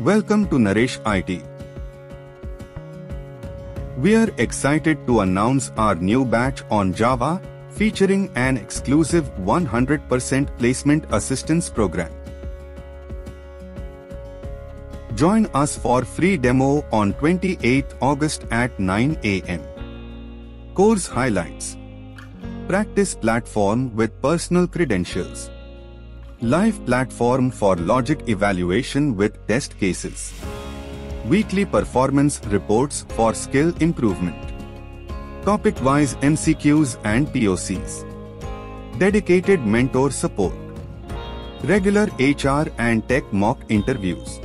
Welcome to Naresh IT. We are excited to announce our new batch on Java, featuring an exclusive 100% placement assistance program. Join us for free demo on 28 August at 9 am. Course highlights Practice platform with personal credentials. Live platform for logic evaluation with test cases. Weekly performance reports for skill improvement. Topic-wise MCQs and POCs. Dedicated mentor support. Regular HR and tech mock interviews.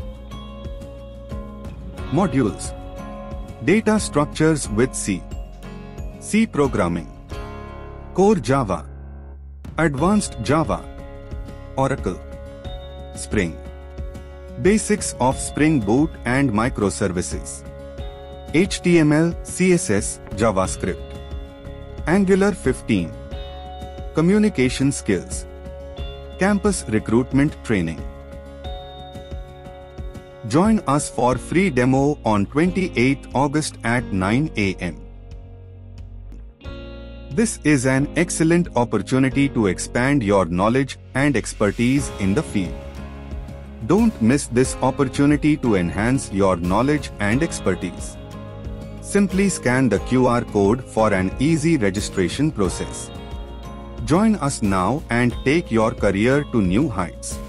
Modules. Data structures with C. C programming. Core Java. Advanced Java. Oracle. Spring. Basics of Spring Boot and microservices. HTML, CSS, JavaScript. Angular 15. Communication skills. Campus recruitment training. Join us for free demo on 28 August at 9 am. This is an excellent opportunity to expand your knowledge and expertise in the field. Don't miss this opportunity to enhance your knowledge and expertise. Simply scan the QR code for an easy registration process. Join us now and take your career to new heights.